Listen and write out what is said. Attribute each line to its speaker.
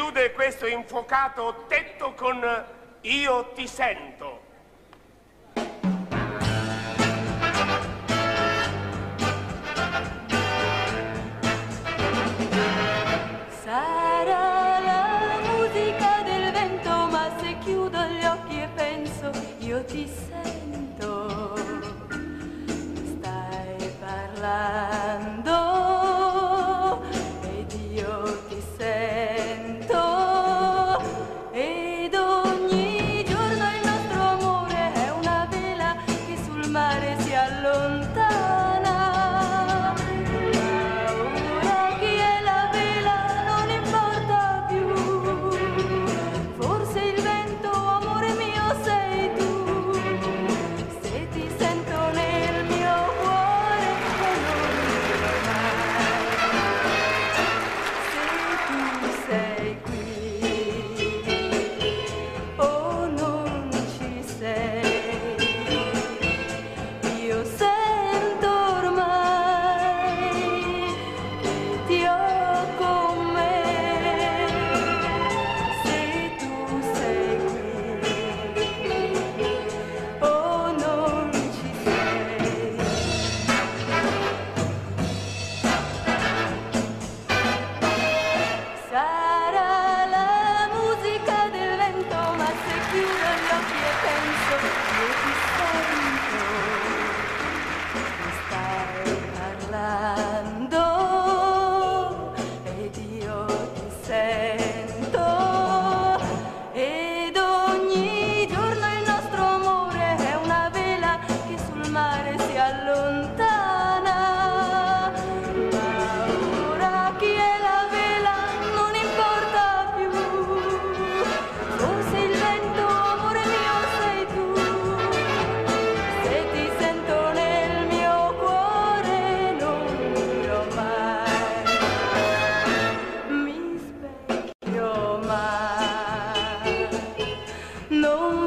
Speaker 1: chiude questo infuocato tetto con Io ti sento.
Speaker 2: Sarà la musica del vento, ma se chiudo gli occhi e penso, io ti sei Oh.